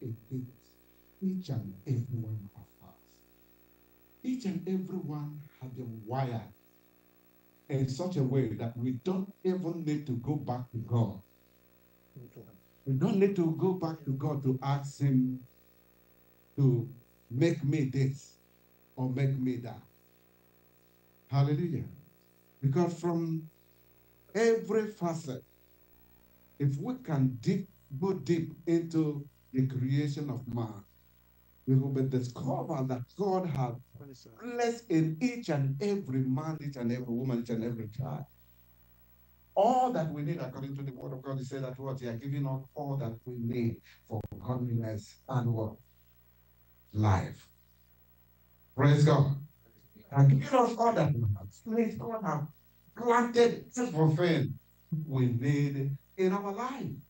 equipped each and every one of us. Each and every one has been wired in such a way that we don't even need to go back to God. We don't need to go back to God to ask Him to make me this or make me that. Hallelujah. Because from every facet, if we can deep, go deep into the creation of man, we will be discover that God has blessed in each and every man, each and every woman, each and every child. All that we need, according to the word of God, He said that what He has given us all that we need for godliness and what? Life. Praise God. And given us all that. Praise God have planted everything we need in our life.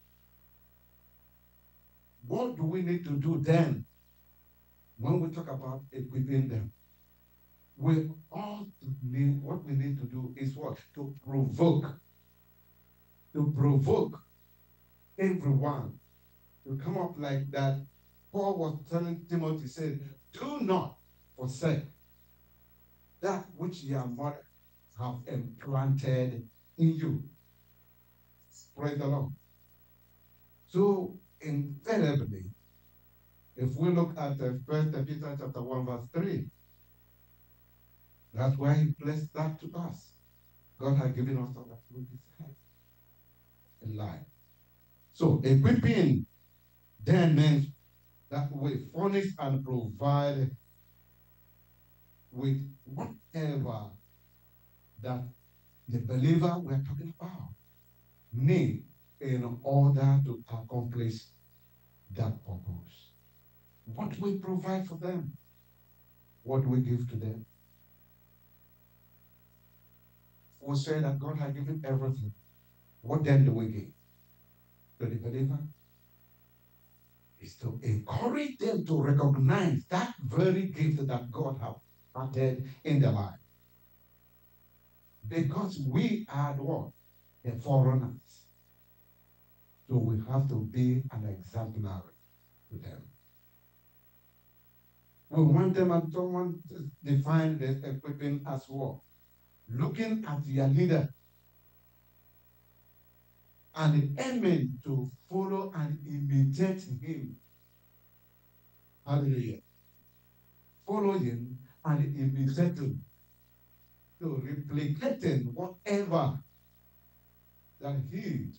What do we need to do then when we talk about it within them? We all need what we need to do is what? To provoke. To provoke everyone to come up like that. Paul was telling Timothy, said, Do not forsake that which your mother have implanted in you. Praise the Lord. So invariably, if we look at the first Peter chapter 1, verse 3, that's why he placed that to us. God has given us all that we desire in life. So equipping then means that we furnish and provide with whatever that the believer we're talking about need in order to accomplish that purpose. What we provide for them, what we give to them. We say that God has given everything. What then do we give to the believer? Is to encourage them to recognize that very gift that God has planted in their life. Because we are the what? The foreigners. So we have to be an exemplary to them. We want them and someone to define the equipping as well. Looking at your leader and aiming to follow and imitate him. Hallelujah. Follow him and imitating. So replicating whatever that he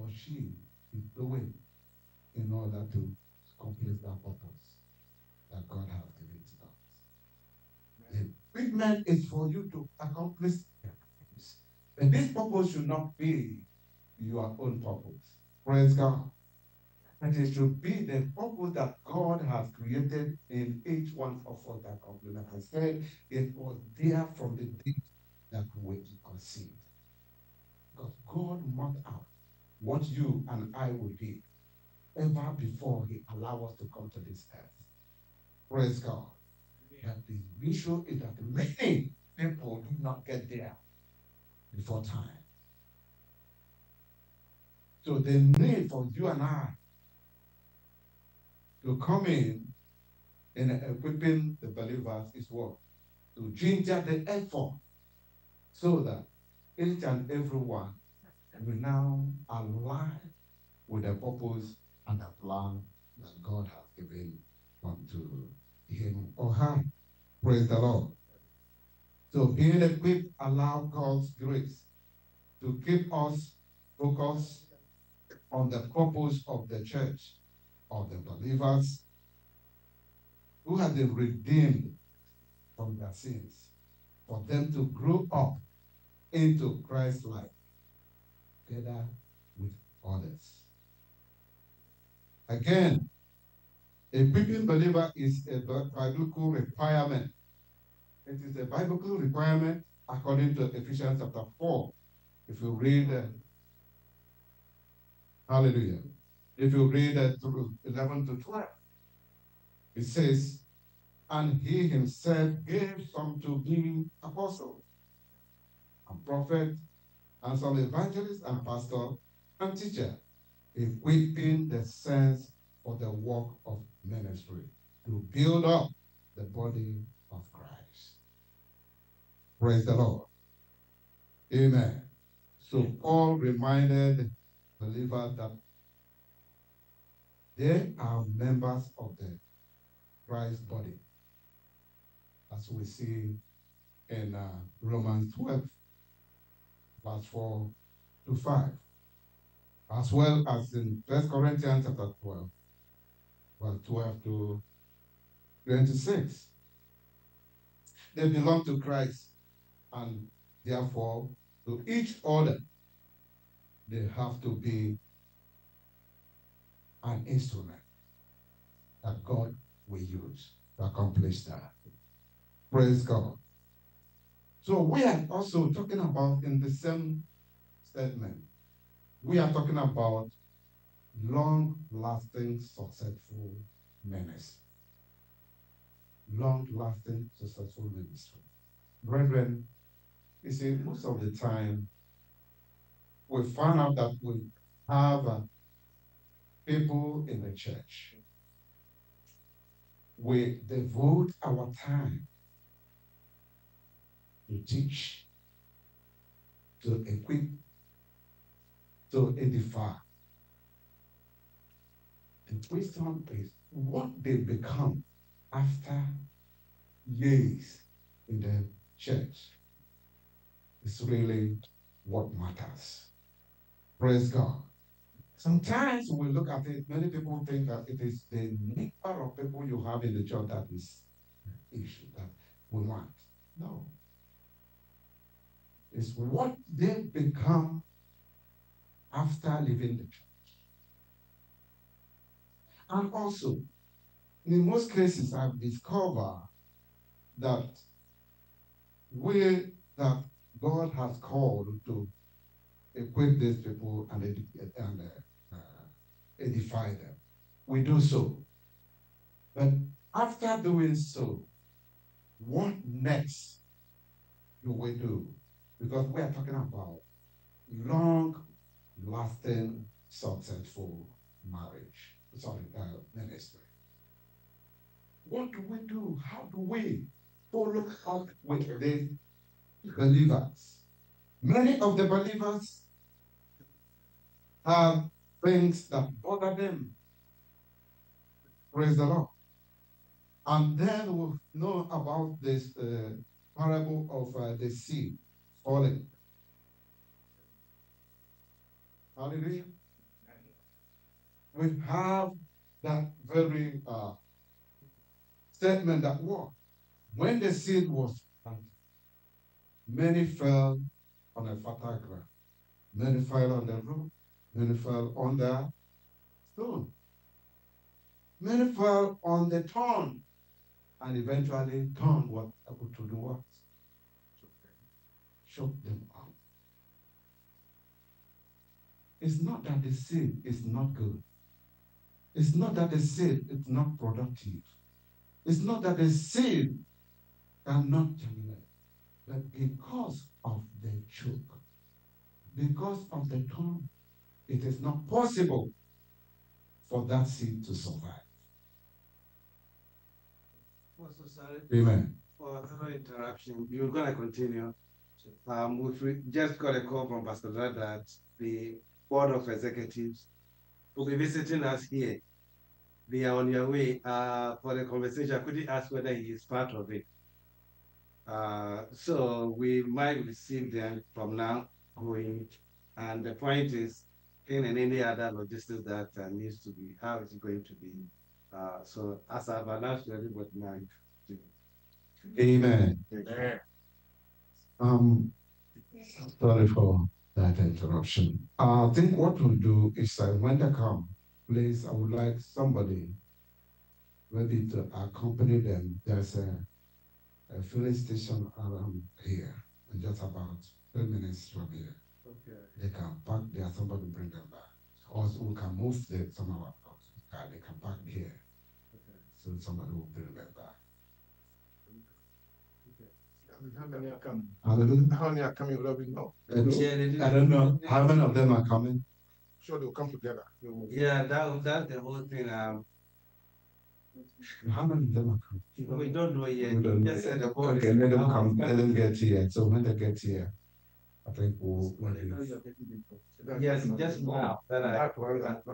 or she is doing in order to accomplish that purpose that God has given to us. The equipment is for you to accomplish. But this purpose should not be your own purpose. Praise God. And it should be the purpose that God has created in each one of us that complement. I said it was there from the day that we conceived. Because God marked out what you and I will be ever before He allow us to come to this earth. Praise God. That the issue is that many people do not get there before time. So the need for you and I to come in in equipping the believers is what? To ginger the effort so that each and every one will now align with the purpose and the plan that God has given unto him oh, or her. Praise the Lord. So being equipped allow God's grace to keep us focused on the purpose of the church, of the believers who have been redeemed from their sins, for them to grow up into Christ's life together with others. Again, a equipping believer is a biblical requirement. It is a biblical requirement according to Ephesians chapter 4. If you read, uh, hallelujah, if you read uh, through 11 to 12, it says, and he himself gave some to be apostles and prophet and some evangelists and pastor and teacher, equipping the saints for the work of ministry to build up the body of Christ. Praise the Lord. Amen. So Paul reminded believers that they are members of the Christ body, as we see in uh, Romans 12, verse 4 to 5, as well as in 1 Corinthians chapter 12, verse 12 to 26. They belong to Christ, and therefore, to each other, they have to be an instrument that God will use to accomplish that. Praise God. So we are also talking about in the same statement, we are talking about long-lasting, successful ministry. Long-lasting, successful ministry. Brethren, you see, most of the time, we find out that we have uh, people in the church. We devote our time to teach, to equip, to edify. The question is what they become after years in the church is really what matters. Praise God. Sometimes when we look at it, many people think that it is the number of people you have in the church that is issue that we want. No. It's what they become after leaving the church. And also, in most cases, I've discovered that we that God has called to equip these people and, and uh, uh, edify them. We do so. But after doing so, what next do we do? Because we are talking about long lasting, successful marriage. Sorry, uh, ministry. What do we do? How do we follow up with these believers? Many of the believers have things that bother them. Praise the Lord. And then we know about this uh, parable of uh, the seed falling. Hallelujah. We have that very uh, statement that what? When the seed was planted, many fell on a fertile ground. Many fell on the road. Many fell on the stone. Many fell on the thorn. And eventually, thorn was able to do what? Choke them out. It's not that the seed is not good. It's not that the seed is not productive. It's not that the seed cannot germinate. But because of the choke, because of the thorn, it is not possible for that seed to survive. Amen. For another interruption, you're going to continue. Um, we've just got a call from Pastor Dad that the Board of Executives will be visiting us here. They are on their way uh, for the conversation. I couldn't ask whether he is part of it. Uh, so we might receive them from now going. And the point is, in and any other logistics that uh, needs to be, how is it going to be? Uh, so as I've announced to everybody now. Amen. Amen. Um, sorry for that interruption. I think what we'll do is that when they come, please, I would like somebody maybe to accompany them. There's a a filling station around here, just about three minutes from here. Okay. They can park there, somebody bring them back. Or we can move the, some of our car, they can park here. Okay. So somebody will bring them back. How many are coming? Hallelujah. How many are coming? Will we know? I don't, I don't know. How many of them are coming? Sure, they'll come together. Yeah, that, that's the whole thing. Um, How many of them are coming? We don't know yet. We don't know Just said the yet. board Okay, is- let them come, let them get here, so when they get here, I think we'll. we'll leave. Yes, just now, then I,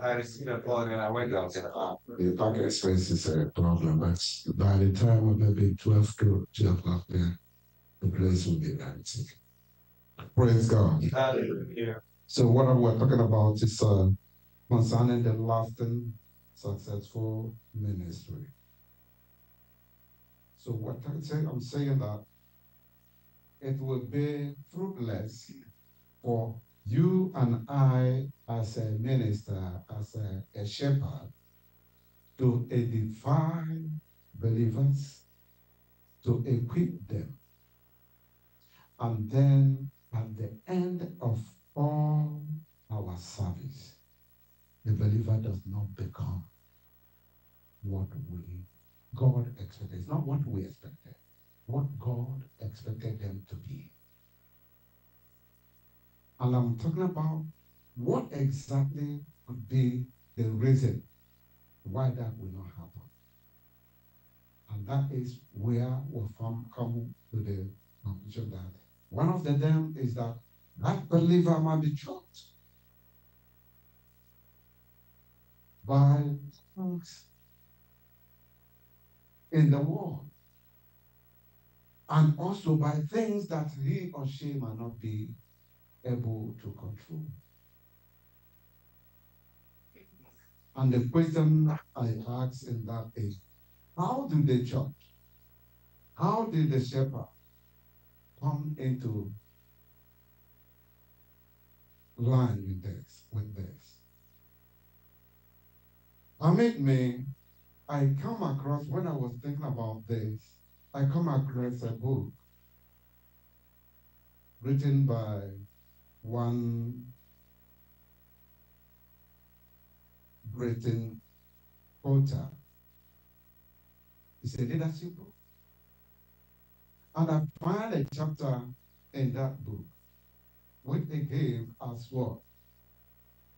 I received a call and I went out. The parking space is a problem, but by the time of maybe twelve to two o'clock there, the place will be empty. Praise God. Hallelujah. So what we're talking about is uh, concerning the lasting, successful ministry. So what I'm saying, I'm saying that it will be fruitless for you and I as a minister, as a, a shepherd, to edify believers, to equip them. And then at the end of all our service, the believer does not become what we, God expected. It's not what we expected, what God expected them to be. And I'm talking about what exactly could be the reason why that will not happen. And that is where we'll come, come to the conclusion that one of the them is that that believer might be choked by things in the world and also by things that he or she might not be able to control. And the question I ask in that is, how did the church, how did the shepherd come into line with this, with this? Mean, me, I come across, when I was thinking about this, I come across a book written by one Britain author. It's a leadership book. And I find a chapter in that book which they gave as what?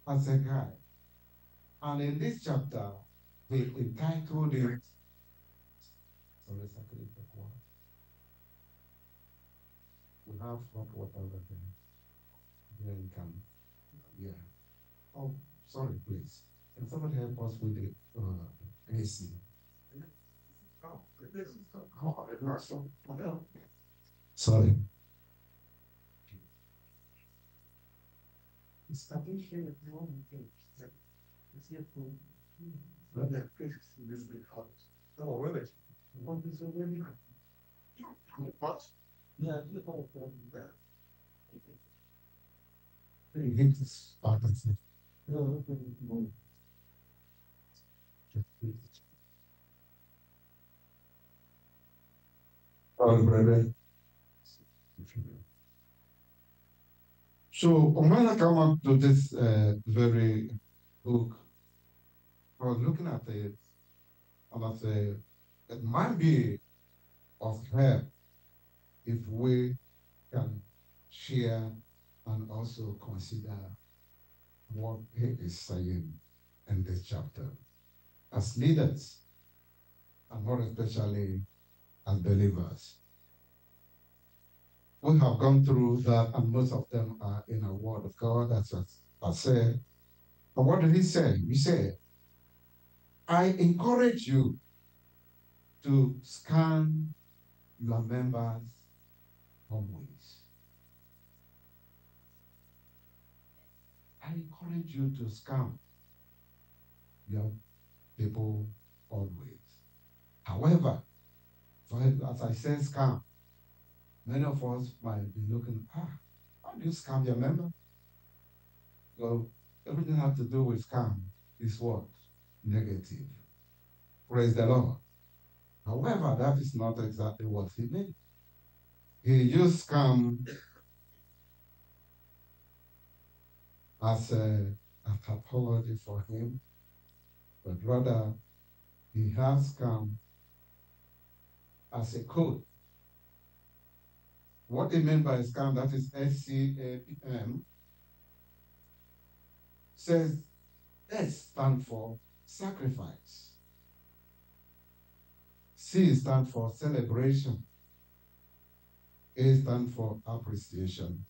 As a guide. And in this chapter, they entitled it. We have hot water over there. You can. Yeah. Oh, sorry, please. Can somebody help us with the uh, AC? Oh, this is so hard, it's not so, well, Sorry. in here for. But that this is this. Oh, really? What is it really? What? Yeah, the whole thing, yeah. Hey, hit this button. Yeah, okay, well, Sorry, brother. So when I come up to this uh, very book, I was looking at it and I said, it might be of help if we can share and also consider what he is saying in this chapter. As leaders, and more especially as believers. We have gone through that, and most of them are in a word of God, as I said. But what did he say? He said, I encourage you to scan your members' always. I encourage you to scan your people always. However, as I say scam, many of us might be looking, ah, how do you scam your member? Well, everything has to do with scam is what? Negative. Praise the Lord. However, that is not exactly what he meant. He used scam as a, a typology for him, but rather he has come as a code. What they mean by scam, that is S-C-A-M, says S stands for sacrifice. C stands for celebration. A stands for appreciation.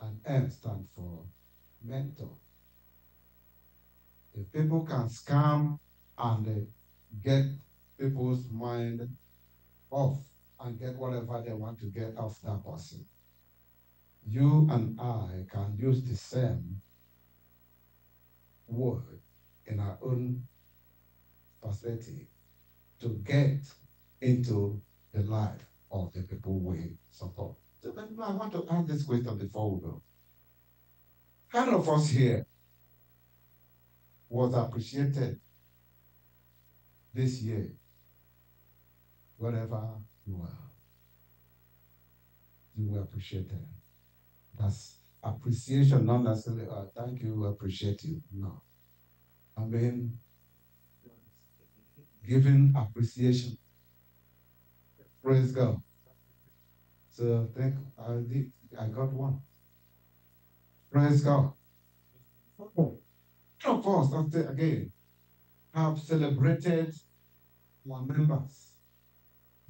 And M stands for mentor. If people can scam and get people's mind off and get whatever they want to get off that person, you and I can use the same word in our own perspective to get into the life of the people we support. So I want to ask this question before we go. How of us here was appreciated this year, wherever you are? You appreciate appreciated. That's appreciation, not necessarily, uh, thank you, we appreciate you. No. I mean, giving appreciation. Praise God. So I think I did, I got one. Praise God. Of course, after again, have celebrated our members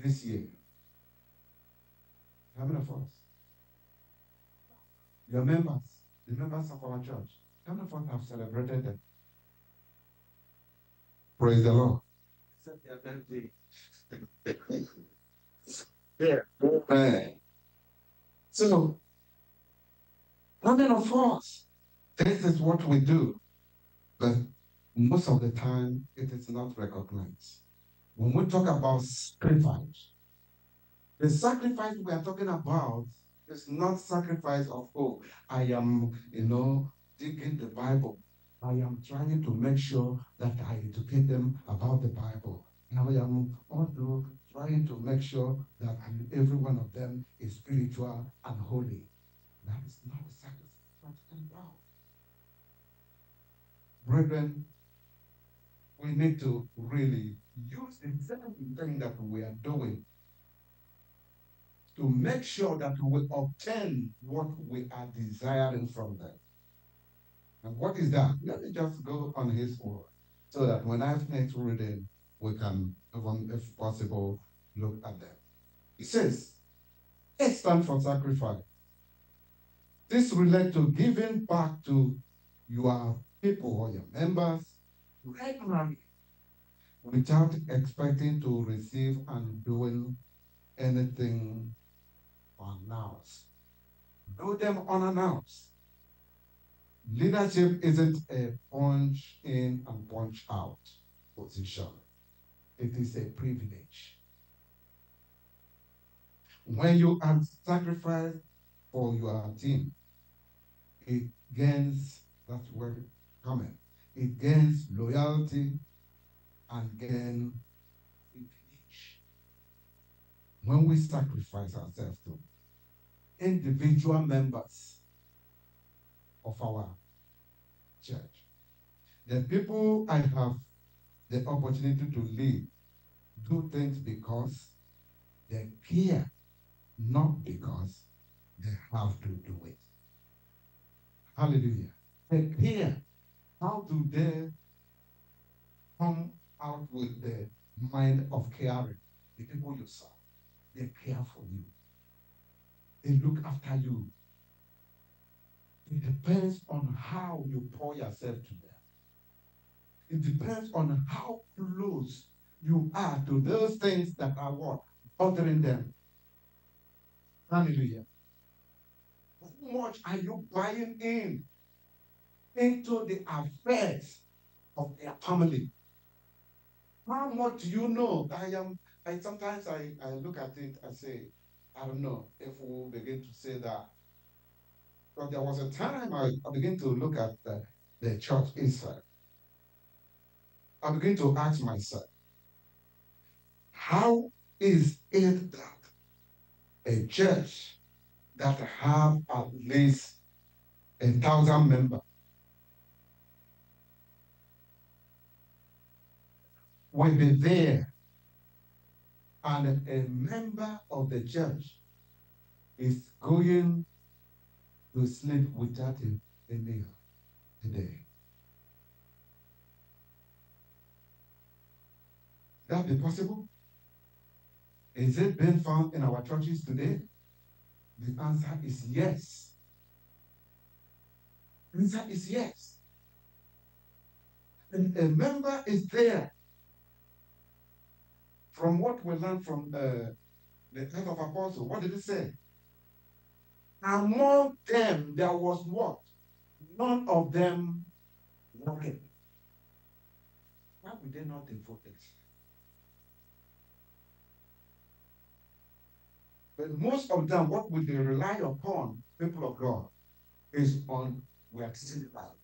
this year. How many of us? Your members, the members of our church, how many of us have celebrated them? Praise the Lord. Except their birthday. Amen. So, how many of us? This is what we do, but most of the time it is not recognized. When we talk about sacrifice, the sacrifice we are talking about is not sacrifice of, oh, I am, you know, digging the Bible. I am trying to make sure that I educate them about the Bible. And I am also trying to make sure that every one of them is spiritual and holy. That is not the sacrifice about. Brethren, we need to really use the same thing that we are doing to make sure that we obtain what we are desiring from them. And what is that? Let me just go on his word so that when I finish reading, we can, if possible, look at them. He says, it stands for sacrifice. This relates to giving back to your people or your members regularly without expecting to receive and doing anything unannounced. Do them unannounced. Leadership isn't a punch in and punch out position. It is a privilege. When you are sacrificed for your team, it gains, that's where coming. It gains loyalty and gain. When we sacrifice ourselves to individual members of our church, the people I have the opportunity to lead do things because they care, not because they have to do it. Hallelujah. They care. How do they come out with the mind of caring? The people you serve, they care for you. They look after you. It depends on how you pour yourself to them. It depends on how close you are to those things that are what? Bothering them. Hallelujah. How much are you buying in into the affairs of their family? How much do you know? I am, I sometimes I, I look at it and say, I don't know if we'll begin to say that. But there was a time I, I began to look at the, the church inside. I begin to ask myself, how is it that a church that have at least a thousand members will be there and a member of the church is going to sleep without a, a meal a day. that be possible? Is it being found in our churches today? The answer is yes. The answer is yes. And a member is there. From what we learned from uh, the Acts of Apostles, what did it say? Among them, there was what? None of them working. Why would they not devote it? But most of them, what would they rely upon, people of God, is on we are still Bible.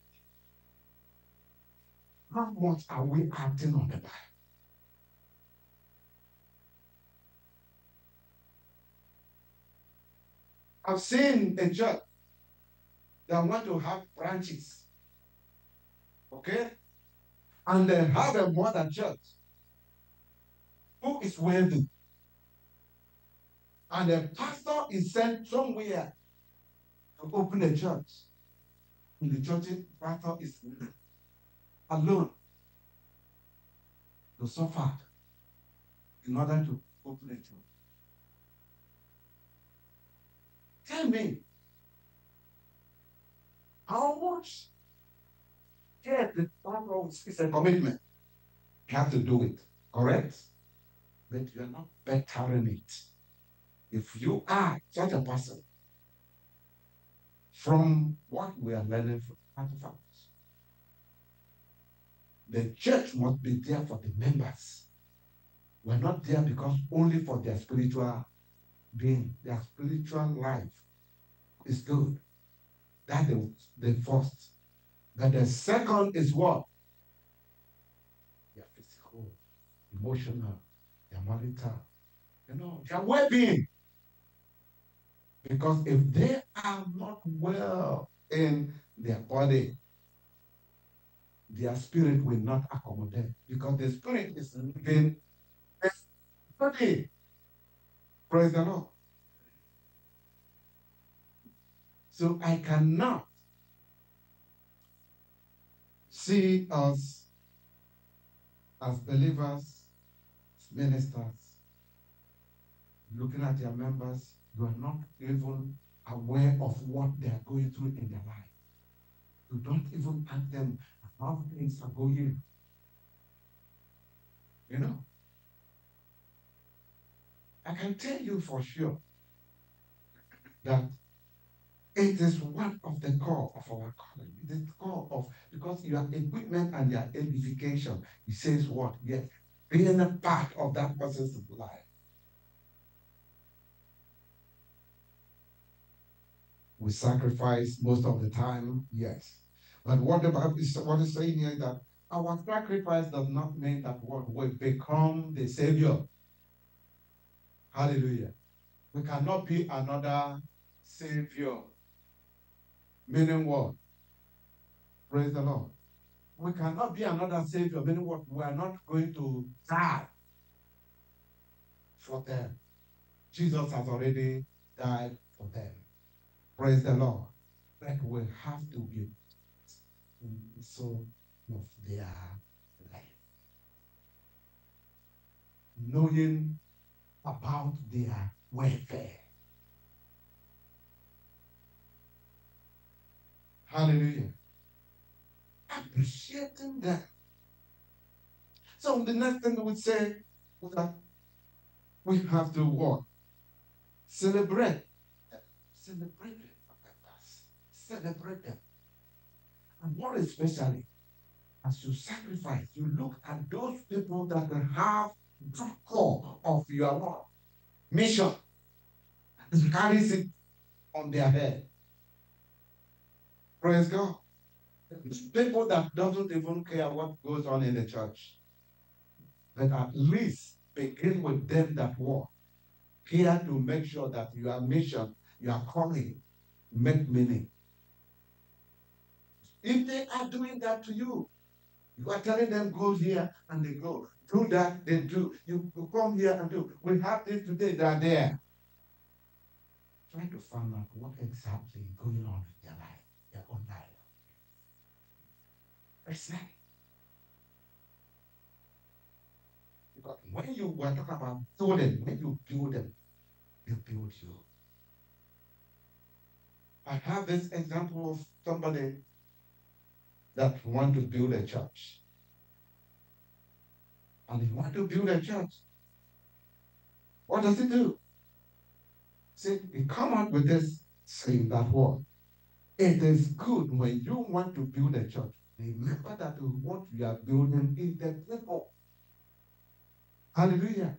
How much are we acting on the Bible? I've seen a church that want to have branches. Okay? And they have a mother church who is wealthy. And the pastor is sent somewhere to open a church. And the church pastor is alone to suffer in order to open a church. Tell me, how much? Yeah, the Bible is a commitment. You have to do it, correct? But you are not bettering it. If you are such a person, from what we are learning from artifacts, the church must be there for the members. We're not there because only for their spiritual being, their spiritual life is good. That is the first. But the second is what? Their physical, emotional, their marital, you know, their well-being. Because if they are not well in their body, their spirit will not accommodate. Because the spirit is living in body. Praise the Lord. So I cannot see us as believers, as ministers, looking at their members, you are not even aware of what they are going through in their life. You don't even ask them how things are going. You know? I can tell you for sure that it is one of the core of our calling. It the core of because your equipment and your edification. He says what? Yes, being a part of that person's life. We sacrifice most of the time, yes. But what the Bible is what is saying here is that our sacrifice does not mean that what we become the savior. Hallelujah. We cannot be another savior. Meaning what? Praise the Lord. We cannot be another savior, meaning what? We are not going to die for them. Jesus has already died for them. Praise the Lord. But we have to be so of their life. Knowing about their welfare. Hallelujah. Appreciating them. So the next thing we would say is that we have to what? Celebrate. Celebrate them. Celebrate them. And more especially, as you sacrifice, you look at those people that have core of your what? mission. And carries it on their head. Praise God. People that doesn't even care what goes on in the church. But at least begin with them that walk. Here to make sure that your mission, your calling, make meaning. If they are doing that to you, you are telling them go here and they go. Do that, they do. You come here and do. We have this today, are there. Try to find out what exactly is going on in their life, their own life. 9. Because when you were talking about building, when you build them, they build you. I have this example of somebody that want to build a church. And he want to build a church. What does it do? See, he come out with this saying that what? It is good when you want to build a church. Remember that what you are building is the people. Hallelujah.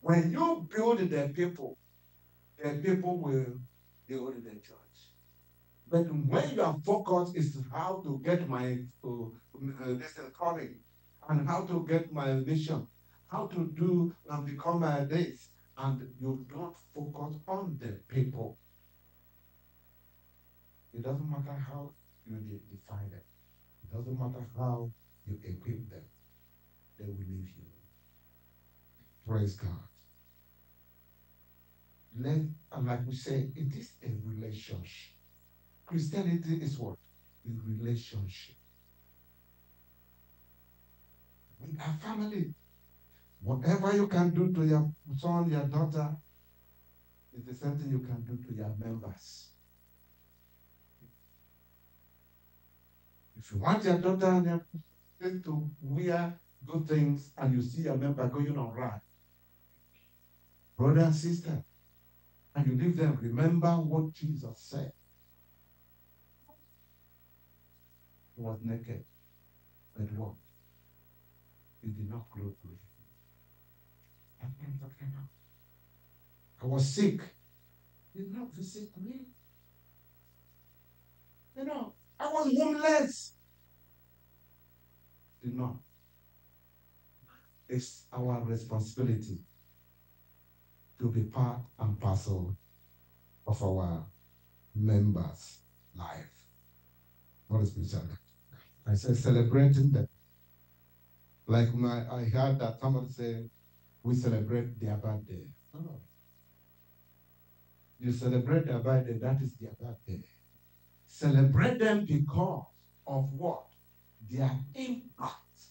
When you build the people, the people will build the church. But when your focus is how to get my uh, uh, this calling and how to get my vision, how to do and become a this, and you don't focus on the people, it doesn't matter how you define them. It doesn't matter how you equip them. They will leave you. Praise God. Let, and like we say, it is a relationship. Christianity is what? A relationship. Are family. Whatever you can do to your son, your daughter, is the same thing you can do to your members. If you want your daughter and your son to wear good things and you see your member going on right, brother and sister, and you leave them, remember what Jesus said. He was naked, but what? He did not clothe about. I was sick. Did not visit me. You know, I was homeless. Did not. It's our responsibility to be part and parcel of our members' life. What is this? I said celebrating them. Like my, I heard that somebody say, we celebrate their birthday. No. You celebrate their birthday, that is their birthday. Celebrate them because of what? Their impact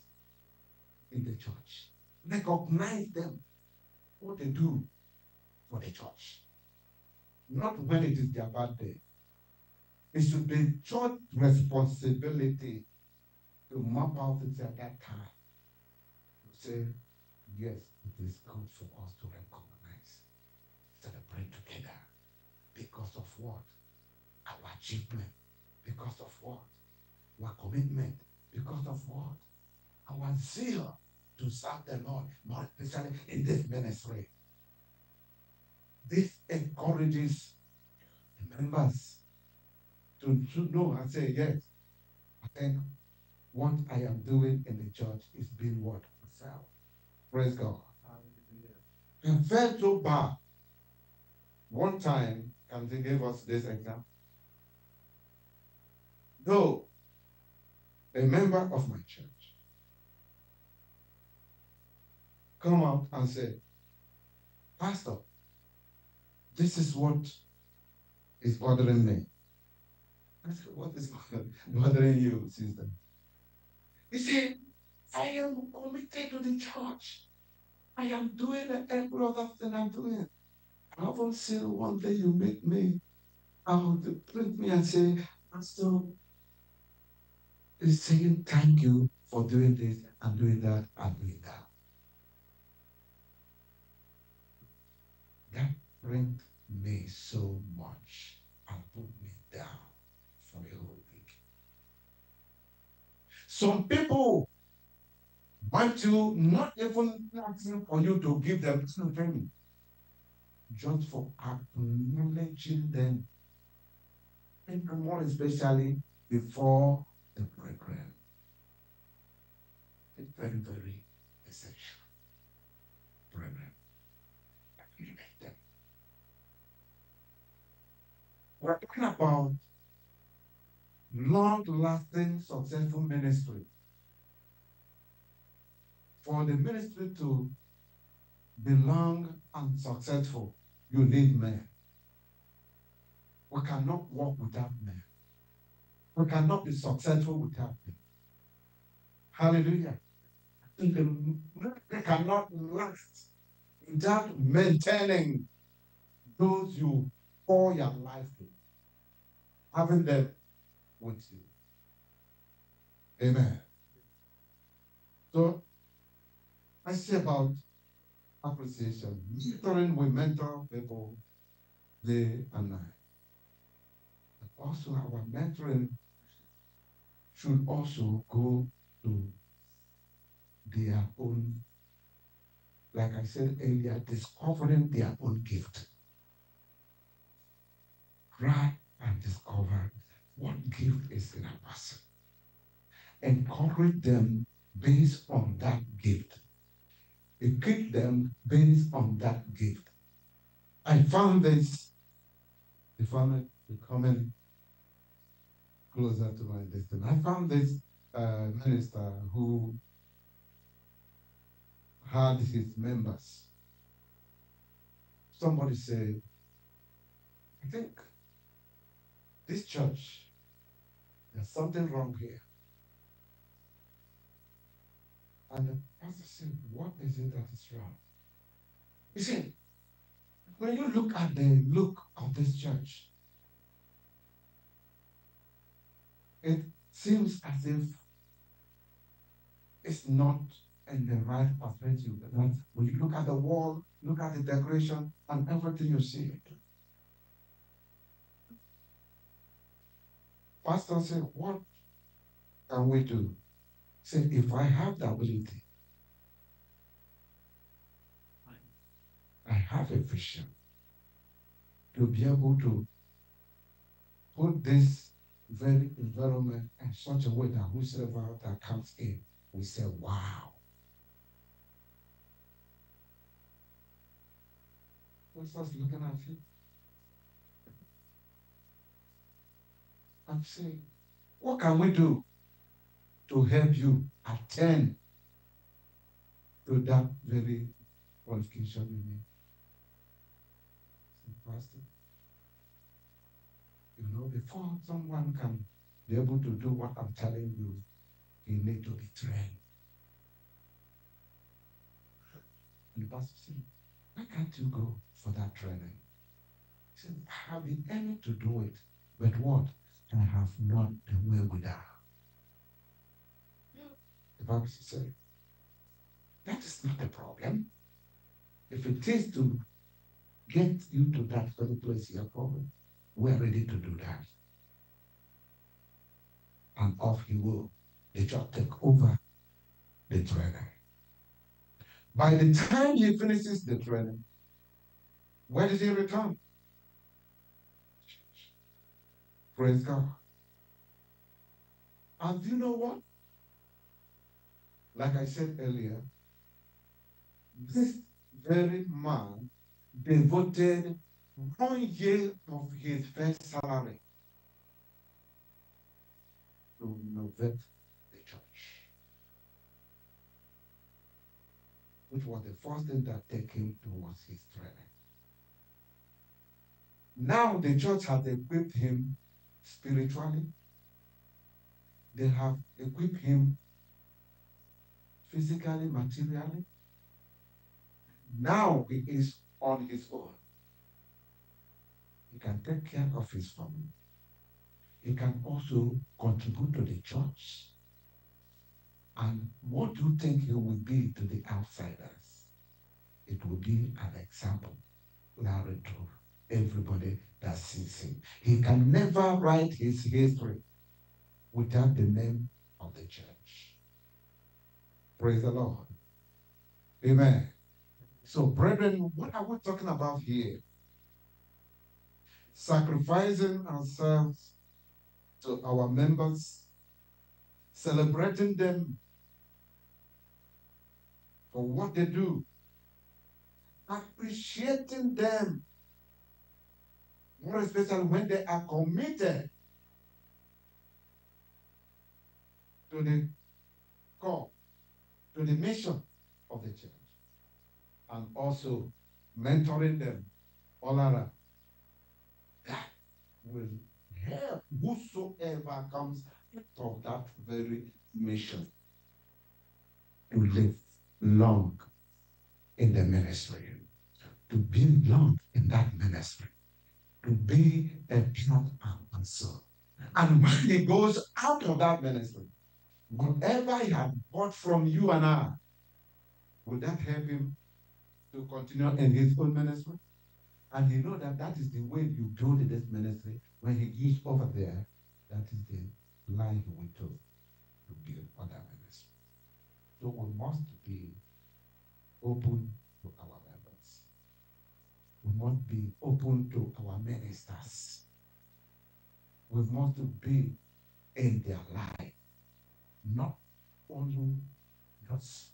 in the church. Recognize them, what they do for the church. Not when it is their birthday. It should be church responsibility to map out it at that time. Say, yes, it is good for us to recognize, celebrate together. Because of what? Our achievement. Because of what? Our commitment. Because of what? Our zeal to serve the Lord, more especially in this ministry. This encourages the members to, to know and say, yes, I think what I am doing in the church is being what? Myself. Praise God. And felt so bad. One time, Kamsi gave us this example. Though a member of my church come out and say, Pastor, this is what is bothering me. I said, What is bothering you, sister? He said, I am committed to the church. I am doing every other thing I'm doing. I haven't seen one day you meet me out to print me and say, Pastor, is saying thank you for doing this and doing that and doing that. That brings me so much and put me down for a whole week. Some people want you not even asking for you to give them training, just for acknowledging them, and more especially before the program. It's very, very essential. Program. Acknowledge them. We're talking about long-lasting, successful ministry. For the ministry to be long and successful, you need men. We cannot work without men. We cannot be successful without men. Hallelujah. they cannot last without maintaining those you pour your life to, having them with you. Amen. So I say about appreciation. Mentoring we mentor people day and night. But also our mentoring should also go to their own, like I said earlier, discovering their own gift. Try and discover what gift is in a person. Encourage them based on that gift. Equip them based on that gift. I found this, I found it becoming closer to my destiny. I found this uh, minister who had his members. Somebody said, I think this church, there's something wrong here. And pastor said, What is it that is wrong? You see, When you look at the look of this church, it seems as if it's not in the right perspective. That when you look at the wall, look at the decoration, and everything you see. Pastor said, What can we do? Said, if I have the ability, I have a vision to be able to put this very environment in such a way that whosoever that comes in will say, wow. What's us looking at him? I'm saying, what can we do to help you attain to that very qualification you need? You know, before someone can be able to do what I'm telling you, he need to be trained. And the pastor said, why can't you go for that training? He said, I have been aiming to do it, but what? I have not the way with her. The Bible says, that is not the problem. If it is to get you to that very place, your problem, we're ready to do that. And off he will. They just take over the training. By the time he finishes the training, where does he return? Praise God. And you know what? Like I said earlier, this very man devoted one year of his first salary to renovate the church. Which was the first thing that took him towards his training. Now the church has equipped him spiritually. They have equipped him physically, materially. Now he is on his own. He can take care of his family. He can also contribute to the church. And what do you think he will be to the outsiders? It will be an example, Larry to everybody that sees him. He can never write his history without the name of the church. Praise the Lord. Amen. So, brethren, what are we talking about here? Sacrificing ourselves to our members, celebrating them for what they do, appreciating them, more especially when they are committed to the call, to the mission of the church, and also mentoring them all around. That will help whosoever comes out of that very mission. to live long in the ministry, to be long in that ministry, to be a pure answer. And when he goes out of that ministry, whatever he had bought from you and I, will that help him to continue in his own ministry? And he know that that is the way you build this ministry. When he goes over there, that is the line he will to to build other ministry. So we must be open to our members. We must be open to our ministers. We must be in their life, not only just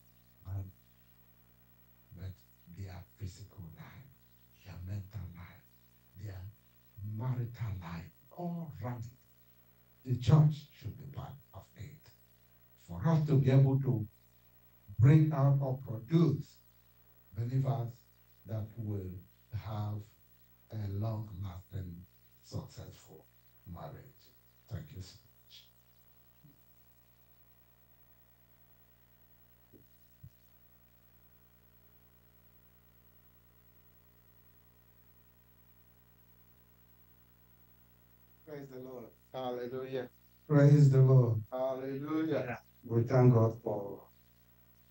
their physical life, their mental life, their marital life, all round. The church should be part of it. For us to be able to bring out or produce believers that will have a long lasting, successful marriage. Thank you Praise the Lord. Hallelujah. Praise the Lord. Hallelujah. We thank God for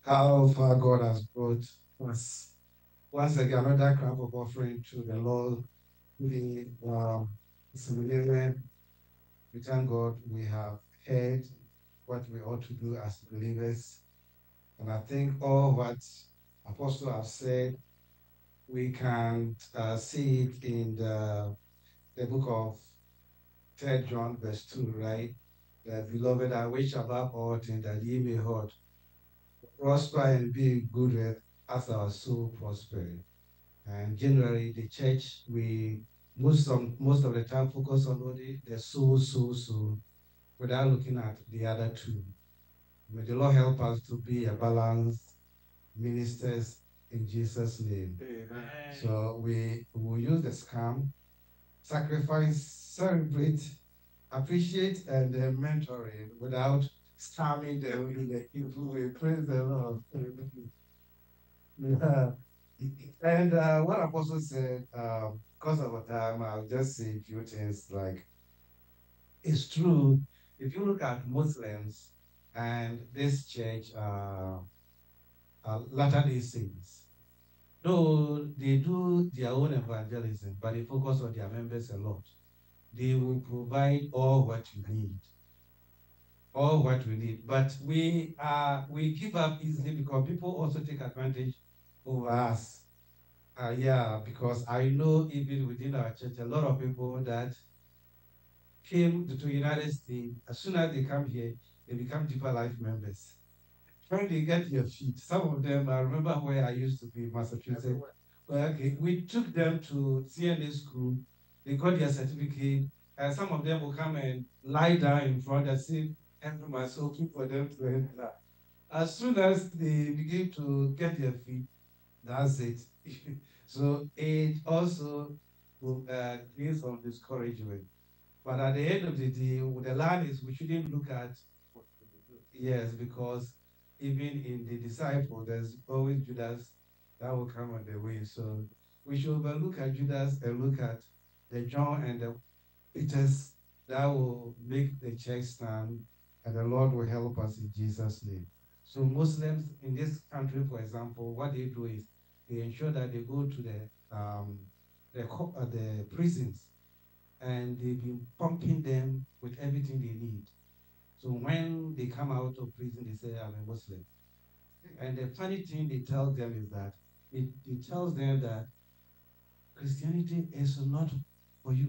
how far God has brought us. Once again, another clap of offering to the Lord. We, um, we thank God we have heard what we ought to do as believers. And I think all what Apostle have said, we can uh, see it in the, the book of Third John, verse 2, right? That beloved, I wish above all things that ye may hold, prosper and be in good health as our soul prosper. And generally, the church, we most of, most of the time focus on only the soul, soul, soul, without looking at the other two. May the Lord help us to be a balanced ministers in Jesus' name. Amen. So we will use the scam, sacrifice, celebrate, appreciate, and uh, mentoring without scamming them in the evil way. Praise the Lord. yeah. And uh, what Apostle said, um, because of our time, I'll just say a few things like it's true. If you look at Muslims and this church, uh, uh, Latter day Saints, though they do their own evangelism, but they focus on their members a lot. They will provide all what you need, all what we need. But we uh, we give up easily because people also take advantage over us. Uh, yeah, because I know even within our church, a lot of people that came to the United States, as soon as they come here, they become deeper life members. When they get their feet, some of them, I remember where I used to be in Massachusetts. Well, okay, we took them to CNA school, they got their certificate, and some of them will come and lie down in front and say, enter my soul, keep for them to enter. As soon as they begin to get their feet, that's it. so it also will uh, create some discouragement. But at the end of the day, the line is we shouldn't look at yes, because even in the disciple, there's always Judas that will come on the way. So we should look at Judas and look at the John and the Peters that will make the church stand, and the Lord will help us in Jesus' name. So Muslims in this country, for example, what they do is they ensure that they go to the um, the, uh, the prisons and they've been pumping them with everything they need. So when they come out of prison, they say, I'm a Muslim. And the funny thing they tell them is that it, it tells them that Christianity is not for you.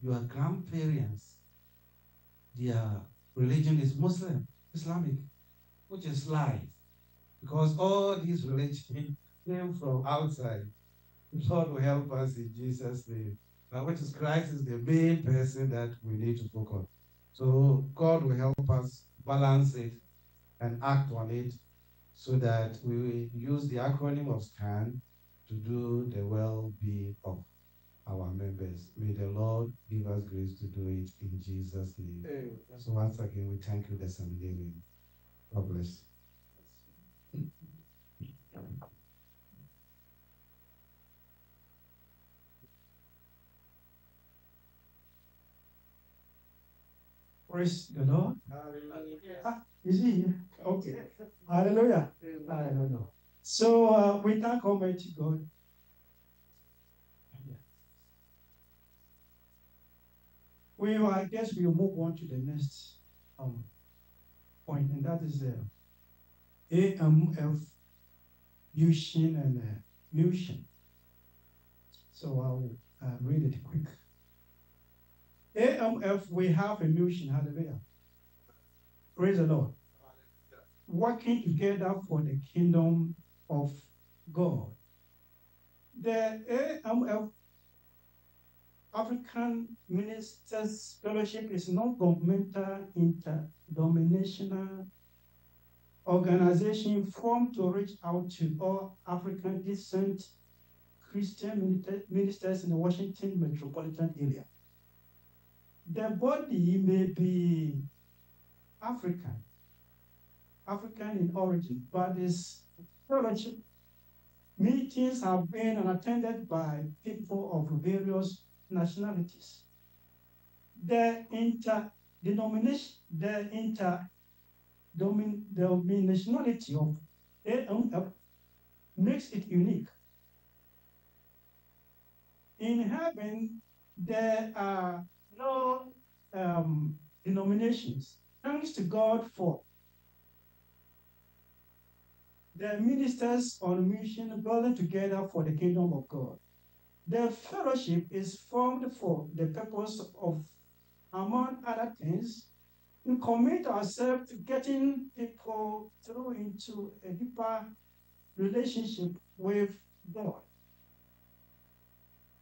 Your grandparents, their religion is Muslim, Islamic, which is lies. Because all these religions came from outside. God will help us in Jesus' name. But which is Christ is the main person that we need to focus on. So God will help us balance it and act on it so that we will use the acronym of SCAM to do the well-being of our members. May the Lord give us grace to do it in Jesus' name. Amen. So once again, we thank you, the seminary. God bless. Praise the Lord. Ah, is he here? Okay. Hallelujah. I don't know. So uh, we thank Almighty God. We, I guess we'll move on to the next um, point, and that is uh, AMF Mushin and uh, Mushin. So I'll uh, read it quick. AMF, we have a mission, hallelujah. Praise the Lord. Working together for the kingdom of God. The AMF African Ministers Fellowship is non-governmental interdenominational organization formed to reach out to all African descent Christian ministers in the Washington metropolitan area. The body may be African, African in origin, but its fellowship meetings have been attended by people of various nationalities. The inter-denomination, the inter-denominationality of AMF makes it unique. In heaven, there are no um, denominations. Thanks to God for the ministers on mission building together for the kingdom of God. The fellowship is formed for the purpose of, among other things, to commit ourselves to getting people through into a deeper relationship with God.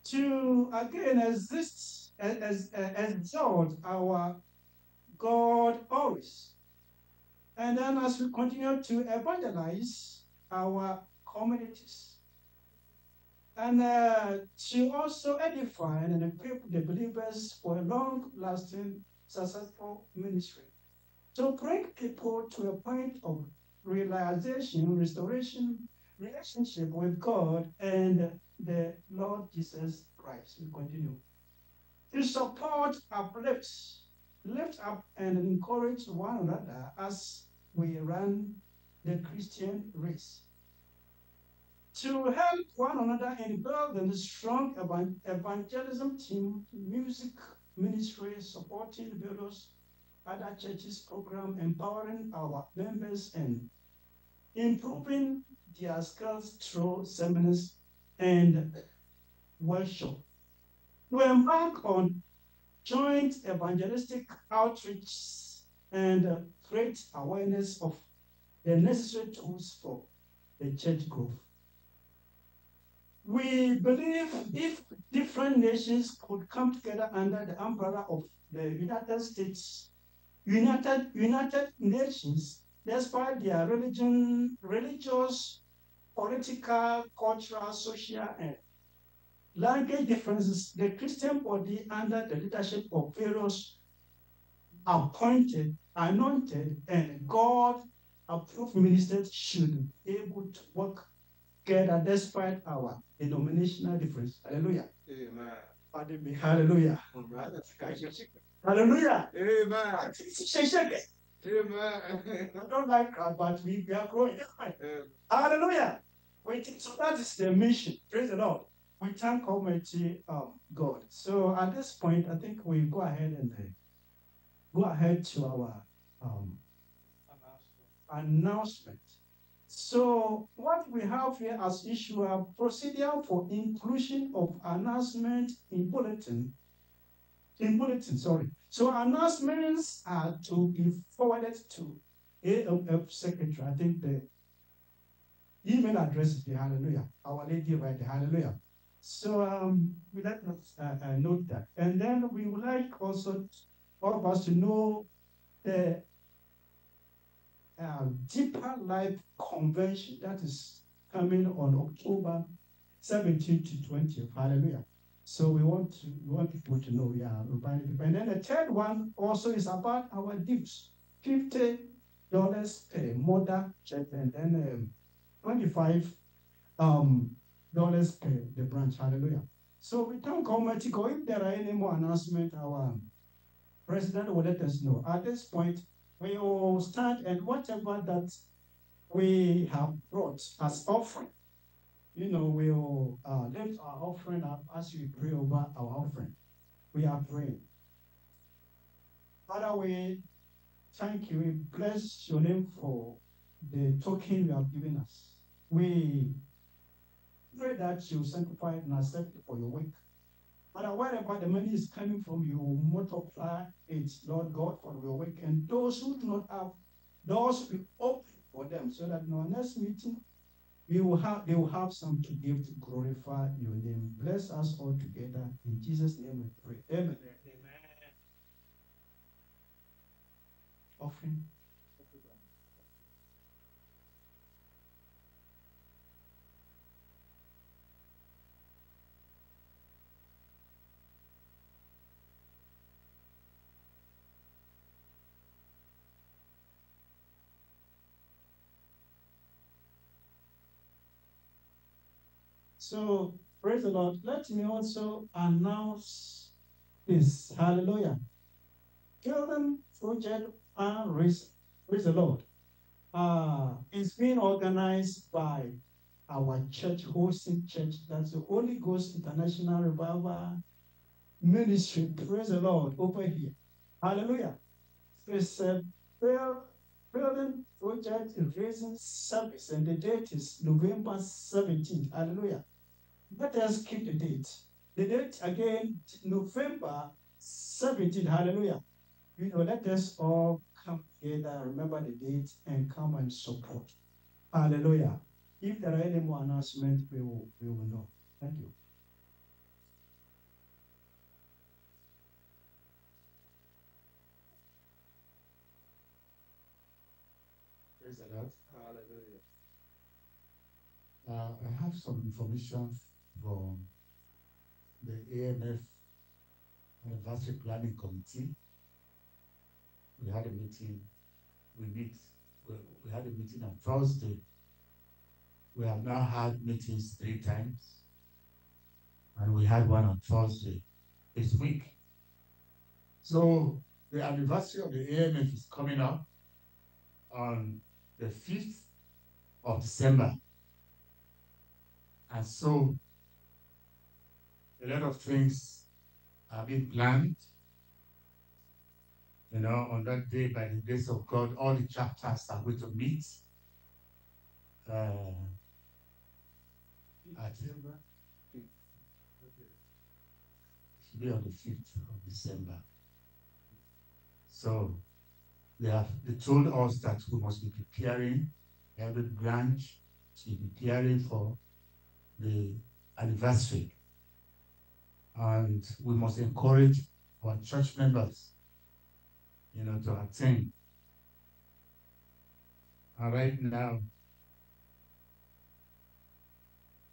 To again exist as, as, as exalt our God always. And then as we continue to evangelize our communities and uh, to also edify and equip the believers for a long-lasting, successful ministry. To bring people to a point of realization, restoration, relationship with God and the Lord Jesus Christ. We continue. To support, uplift, lift up, and encourage one another as we run the Christian race to help one another in building a strong evangelism team, music ministry, supporting various other churches program, empowering our members and improving their skills through seminars and workshop. We embark on joint evangelistic outreach and uh, create awareness of the necessary tools for the church growth. We believe if different nations could come together under the umbrella of the United States, United, United Nations, despite their religion, religious, political, cultural, social, and language differences, the Christian body under the leadership of various appointed, anointed, and God approved ministers should be able to work together despite our denominational difference. Hallelujah. Amen. Pardon me. Hallelujah. Hallelujah. Amen. Amen. I don't like crowd, but we, we are growing. Hallelujah. We think, so that is the mission. Praise the Lord. We thank Almighty um, God. So at this point, I think we go ahead and uh, go ahead to our um, announcement. So what we have here as issue are procedure for inclusion of announcement in bulletin. In bulletin, sorry. So announcements are to be forwarded to AMF secretary. I think the email address is the hallelujah. Our lady right the hallelujah. So um, we let us uh, uh, note that. And then we would like also all of us to know the uh, Deeper Life Convention that is coming on October 17 to 20. Hallelujah. So we want to we want people to know, yeah, And then the third one also is about our dues. Fifty dollars per mother check, and then um, twenty-five um, dollars per the branch. Hallelujah. So we thank Almighty God. If there are any more announcements, our President will let us know. At this point, we will start and whatever that we have brought as offering, you know, we will uh, lift our offering up as we pray over our offering. We are praying. Father, we thank you. We bless your name for the token you have given us. We pray that you sanctify and accept it for your work. Father, wherever the money is coming from, you multiply it, Lord God, for your work. And those who do not have, doors will be open for them so that in our next meeting, we will have they will have some to give to glorify your name. Bless us all together. In Jesus' name we pray. Amen. Amen. Offering. So, praise the Lord. Let me also announce this. Hallelujah. Children Project and praise the Lord. Uh, it's being organized by our church, hosting church. That's the Holy Ghost International Revival Ministry. Praise the Lord over here. Hallelujah. It's a building project raising service, and the date is November 17th. Hallelujah. Let us keep the date. The date again, November 17th. Hallelujah. You know, let us all come together, remember the date, and come and support. Hallelujah. If there are any more announcements, we will, we will know. Thank you. Praise the Lord. Hallelujah. Uh, I have some information from the AMF Anniversary Planning Committee. We had a meeting, we meet, we, we had a meeting on Thursday. We have now had meetings three times. And we had one on Thursday this week. So the anniversary of the AMF is coming up on the 5th of December. And so a lot of things are being planned. You know, on that day, by the grace of God, all the chapters are going to meet. Uh, at, should be on the 5th of December. So they have they told us that we must be preparing every branch to be preparing for the anniversary. And we must encourage our church members, you know, to attend. And right now,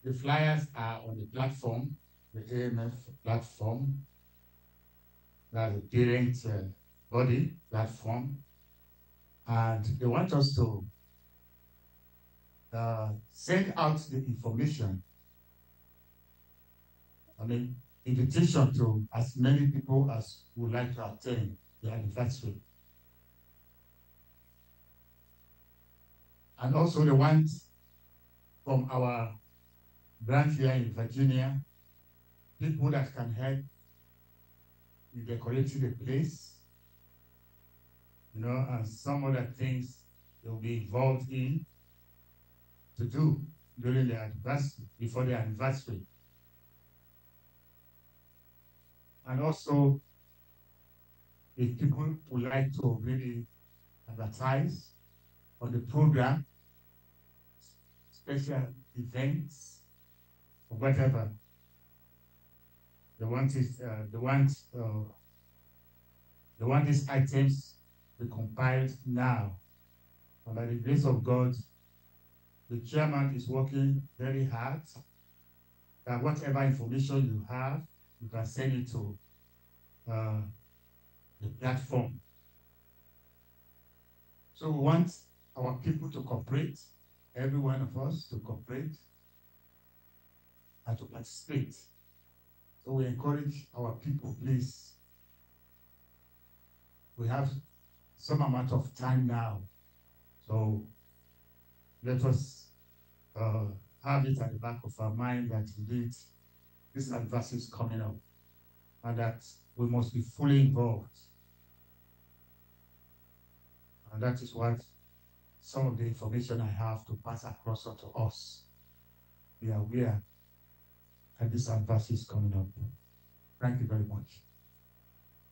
the flyers are on the platform, the AMF platform, that's the parent uh, body platform. And they want us to uh, send out the information. I mean, invitation to as many people as would like to attend the anniversary. And also the ones from our branch here in Virginia, people that can help in decorating the place, you know, and some other things they'll be involved in to do during the anniversary, before the anniversary. And also, if people would like to really advertise on the program, special events, or whatever, they want it, uh, they want, uh, they want these items to be compiled now. And by the grace of God, the chairman is working very hard that whatever information you have, you can send it to uh, the platform. So we want our people to cooperate, every one of us to cooperate and to participate. So we encourage our people, please, we have some amount of time now. So let us uh, have it at the back of our mind that we indeed this adversity is coming up and that we must be fully involved. And that is what some of the information I have to pass across to us. Be aware that this adversity is coming up. Thank you very much.